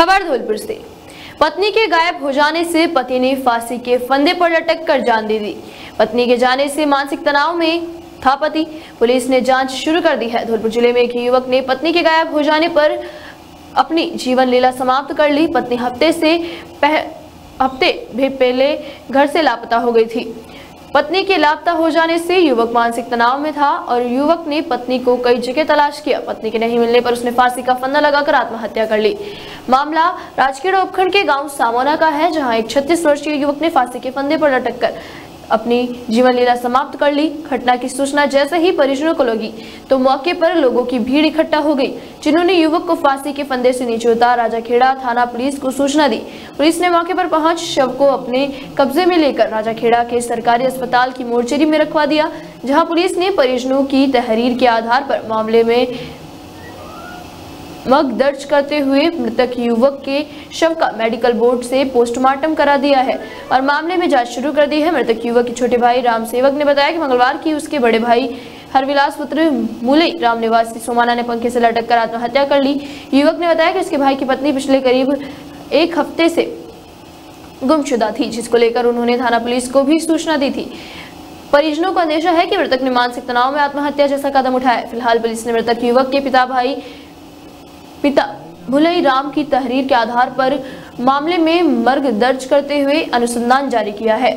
खबर धौलपुर से। पत्नी के गायब हो जाने से पति ने फांसी के फंदे पर लटक कर जान दे दी। पत्नी के जाने से मानसिक तनाव में था पति। पुलिस ने जाँच शुरू कर दी है। धौलपुर ज़िले में एक युवक ने पत्नी के गायब हो जाने पर अपनी जीवन लीला समाप्त कर ली। पत्नी हफ़्ते से पह, हफ़्ते भी पहले घर से लापता हो गई थी। पत्नी के लापता हो जाने से युवक मानसिक तनाव में था और युवक ने पत्नी को कई जगह तलाश किया। पत्नी के नहीं मिलने पर उसने फांसी का फंदा लगाकर आत्महत्या कर ली। मामला राजकीय उपखंड के गाँव सामोना का है, जहाँ एक 36 वर्षीय युवक ने फांसी के फंदे पर लटककर अपनी जीवन लीला समाप्त कर ली। घटना की सूचना जैसे ही परिजनों को लगी तो मौके पर लोगों की भीड़ इकट्ठा हो गई, जिन्होंने युवक को फांसी के फंदे से नीचे उतार। राजाखेड़ा थाना पुलिस को सूचना दी। पुलिस ने मौके पर पहुँच शव को अपने कब्जे में लेकर राजाखेड़ा के सरकारी अस्पताल की मोर्चरी में रखवा दिया, जहाँ पुलिस ने परिजनों की तहरीर के आधार पर मामले में मग दर्ज करते हुए मृतक युवक के शव का मेडिकल बोर्ड से पोस्टमार्टम करा दिया है। और मामले में जाँच शुरू कर दी है मृतक युवक के छोटे भाई राम सेवक ने बताया कि मंगलवार की उसके बड़े भाई हरविलास पुत्र मूलई राम निवासी सोमाना ने पंखे से लटक कर आत्महत्या कर ली। युवक ने बताया कि उसके भाई की पत्नी पिछले करीब एक हफ़्ते से गुमशुदा थी, जिसको लेकर उन्होंने थाना पुलिस को भी सूचना दी थी। परिजनों को अंदेशा है कि मृतक ने मानसिक तनाव में आत्महत्या जैसा कदम उठाया फ़िलहाल पुलिस ने मृतक युवक के पिता भाई पिता भुलई राम की तहरीर के आधार पर मामले में मर्ग दर्ज करते हुए अनुसंधान जारी किया है।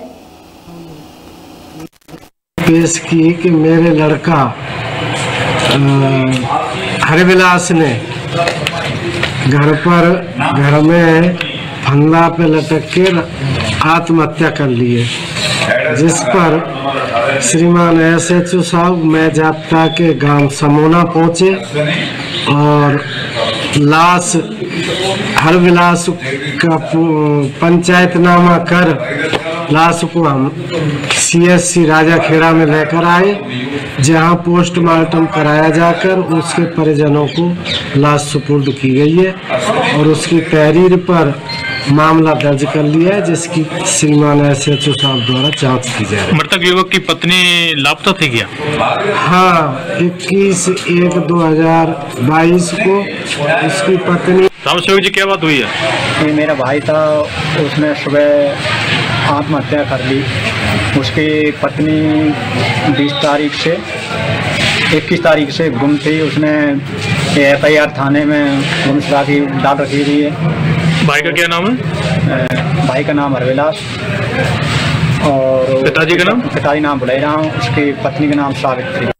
पेश की कि मेरे लड़का हरिविलास ने घर पर घर में फंदा पे लटक के आत्महत्या कर लिए जिस पर श्रीमान एस एच ओ साहब मैं जाप्ता के गाँव समोना पहुँचे और लाश हर विलास का पंचायतनामा कर लाश को हम सीएससी राजा खेड़ा में लेकर आए, जहाँ पोस्टमार्टम कराया जाकर उसके परिजनों को लाश सुपुर्द की गई है और उसकी तहरीर पर मामला दर्ज कर लिया है जिसकी श्रीमान एस एच ओ साहब द्वारा जाँच की जा रही है। मृतक युवक की पत्नी लापता थी क्या? हाँ इक्कीस एक दो हज़ार बाईस को उसकी पत्नी जी क्या बात हुई है? ये मेरा भाई था उसने सुबह आत्महत्या कर ली। उसकी पत्नी 20 तारीख से 21 तारीख से गुम थी। उसने एफ़ आई आर थाने में गुमशुदा की डाल रखी हुई है। भाई का क्या नाम है? भाई का नाम हरविलास और पिताजी का नाम? पिताजी नाम बुलाई रहा हूँ। उसकी पत्नी का नाम सावित्री